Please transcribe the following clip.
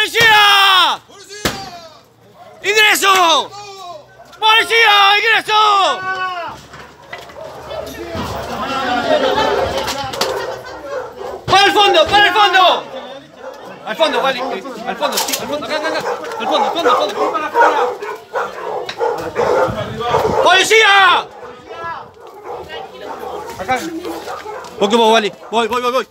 ¡Policía! ¡Ingreso! ¡Policía! ¡Ingreso! ¡Para el fondo! ¡Para el fondo! Al fondo, vale, al fondo, al fondo, sí, al fondo, acá, acá, acá, al fondo, al fondo, al fondo. ¡Policía! Acá. Poco, vale, voy, voy, voy, voy.